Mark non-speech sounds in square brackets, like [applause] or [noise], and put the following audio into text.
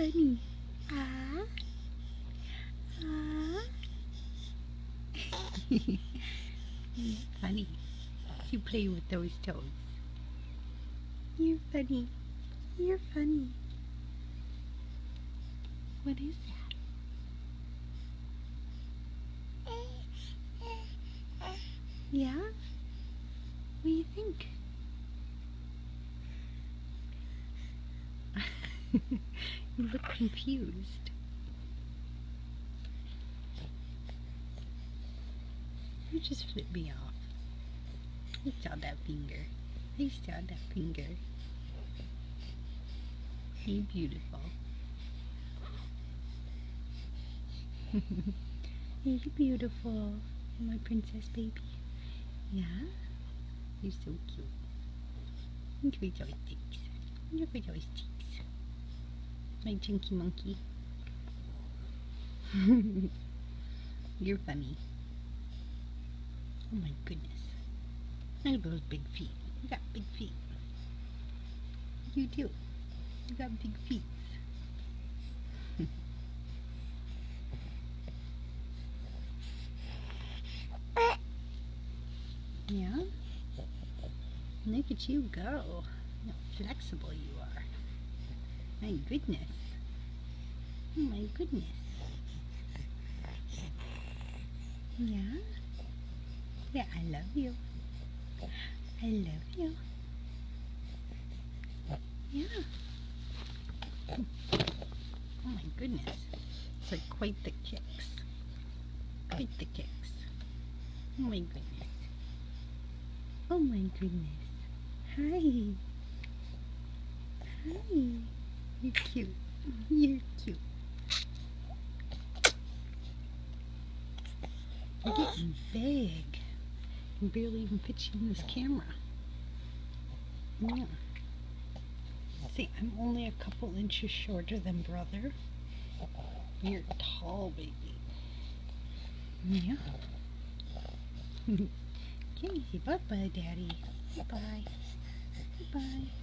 funny. Ah. Ah. Funny. You play with those toes. You're funny. You're funny. What is that? Yeah? What do you think? [laughs] you look confused. You just flip me off. I saw that finger. I saw that finger. Hey, beautiful. [laughs] hey, beautiful. My princess baby. Yeah? You're so cute. Look at those cheeks. Look at those cheeks. My chunky monkey. [laughs] You're funny. Oh my goodness. Look at those big feet. You got big feet. You do. You got big feet. [laughs] yeah? Look at you go. How flexible you are. My goodness. Oh my goodness. Yeah? Yeah, I love you. I love you. Yeah. Oh my goodness. It's like quite the kicks. Quite the kicks. Oh my goodness. Oh my goodness. Hi. Hi. You're cute. You're cute. You're getting big. I can barely even fit you in this camera. Yeah. See, I'm only a couple inches shorter than brother. You're tall, baby. Yeah. [laughs] Okay, say bye-bye, Daddy. Bye-bye. Bye-bye.